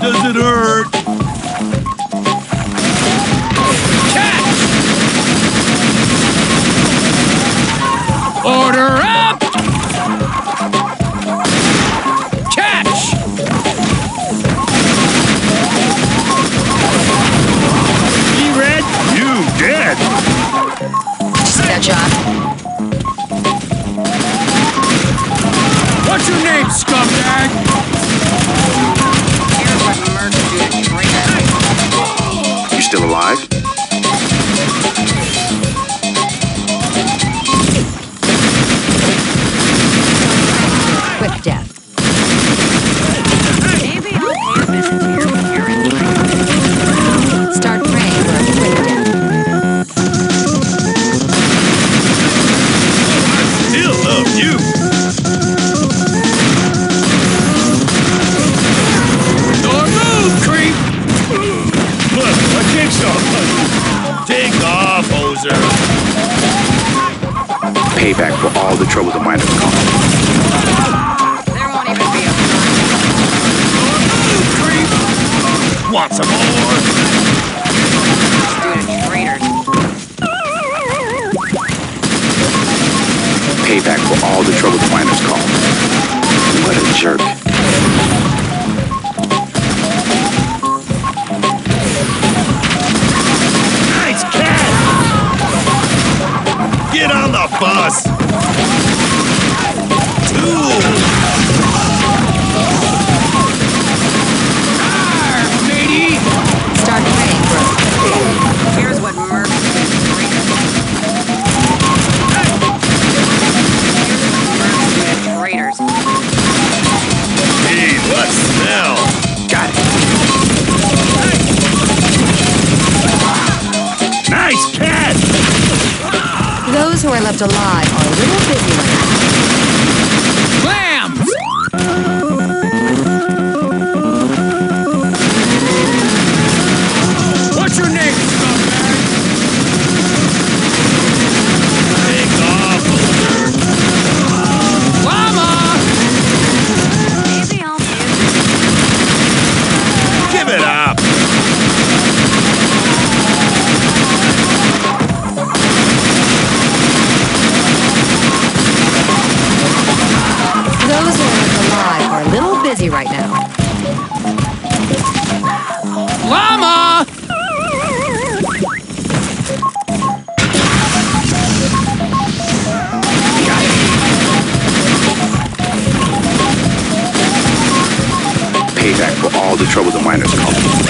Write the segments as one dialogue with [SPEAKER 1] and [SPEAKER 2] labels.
[SPEAKER 1] does it hurt?
[SPEAKER 2] Catch!
[SPEAKER 3] Order! still alive.
[SPEAKER 4] Quick death. Start for quick death.
[SPEAKER 1] I still love you!
[SPEAKER 3] payback for all the trouble the miners caused.
[SPEAKER 4] There won't even be a...
[SPEAKER 1] Want some more?
[SPEAKER 3] Payback for all the trouble the miners caused. What a jerk.
[SPEAKER 4] boss. left alive are a little busy.
[SPEAKER 3] the trouble the miners caused.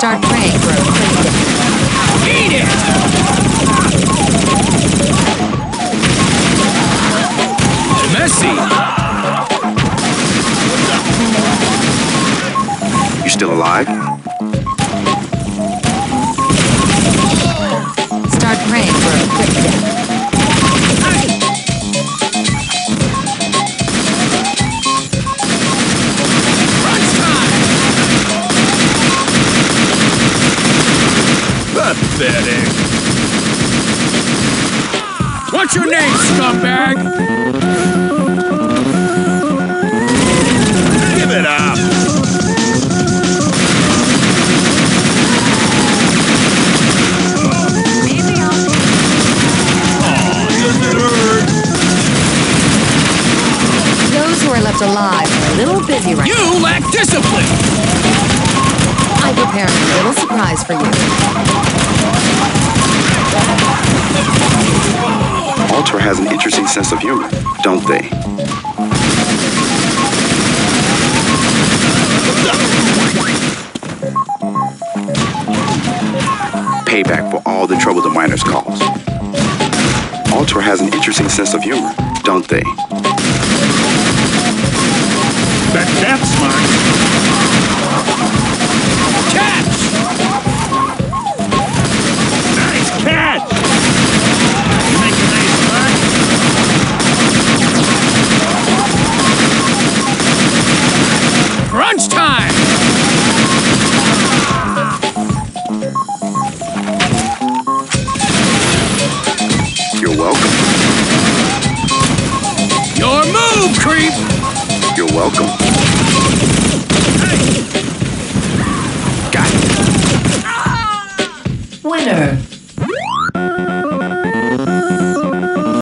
[SPEAKER 4] start praying
[SPEAKER 2] Eat it! Messi!
[SPEAKER 3] You still alive?
[SPEAKER 4] Start praying for a quick
[SPEAKER 2] pathetic. What's your name, scumbag?
[SPEAKER 1] Give it up.
[SPEAKER 4] Those who are left alive are a little busy right
[SPEAKER 2] You now. lack discipline!
[SPEAKER 4] I prepared a little surprise for you.
[SPEAKER 3] Ultor has an interesting sense of humor, don't they? Payback for all the trouble the miners caused. Ultor has an interesting sense of humor, don't they?
[SPEAKER 1] Bet that's smart.
[SPEAKER 2] Creep!
[SPEAKER 3] You're welcome. Got it.
[SPEAKER 4] Winner.